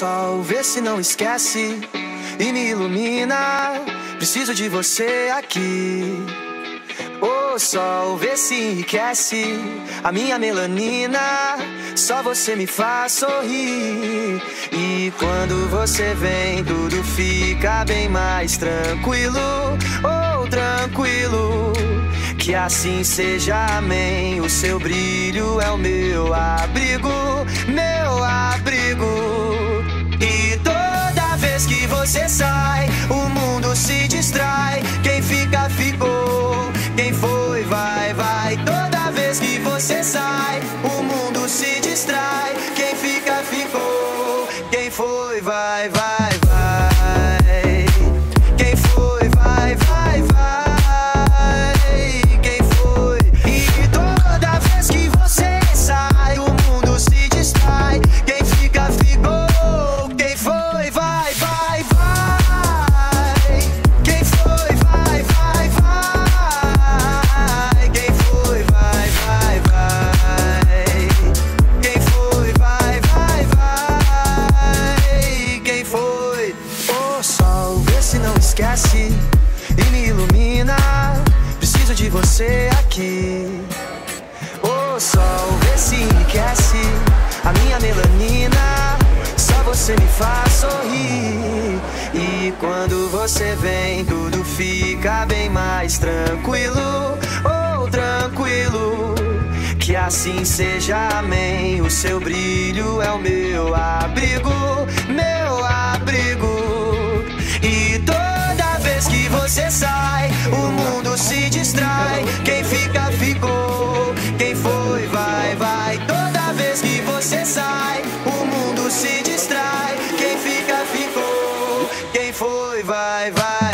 sol, vê se não esquece e me ilumina. Preciso de você aqui. Ô sol, vê se enriquece a minha melanina. Só você me faz sorrir. E quando você vem, tudo fica bem mais tranquilo. Oh, tranquilo. Que assim seja, amém. O seu brilho é o meu abrigo, meu abrigo. E me ilumina. Preciso de você aqui. Ô sol, vê se enriquece a minha melanina. Só você me faz sorrir. E quando você vem, tudo fica bem mais tranquilo. Oh, tranquilo. Que assim seja, amém. O seu brilho é o meu abrigo, meu abrigo. distrai. Quem fica, ficou. Quem foi, vai, vai. Toda vez que você sai, o mundo se distrai. Quem fica, ficou. Quem foi, vai, vai.